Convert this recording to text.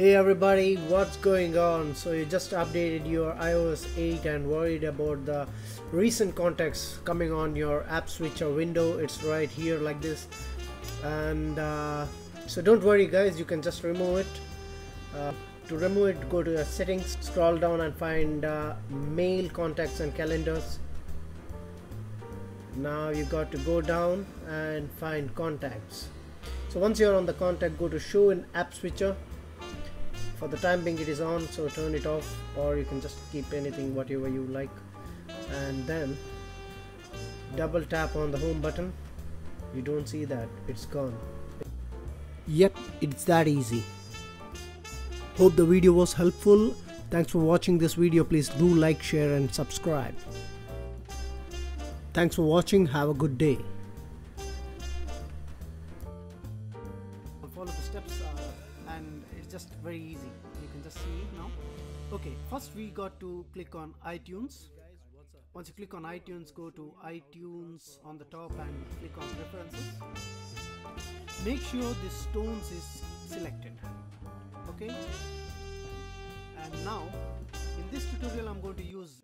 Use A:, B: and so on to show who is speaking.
A: Hey everybody, what's going on? So you just updated your iOS 8 and worried about the recent contacts coming on your app switcher window. It's right here like this. And uh, so don't worry guys, you can just remove it. Uh, to remove it, go to your settings, scroll down and find uh, mail, contacts and calendars. Now you've got to go down and find contacts. So once you're on the contact, go to show in app switcher for the time being it is on so turn it off or you can just keep anything whatever you like. And then double tap on the home button. You don't see that. It's gone. Yep it's that easy. Hope the video was helpful. Thanks for watching this video. Please do like share and subscribe. Thanks for watching. Have a good day. Follow the steps uh, and it's just very easy. You can just see it now. Okay first we got to click on iTunes. Once you click on iTunes go to iTunes on the top and click on preferences make sure this stones is selected okay? And now in this tutorial I'm going to use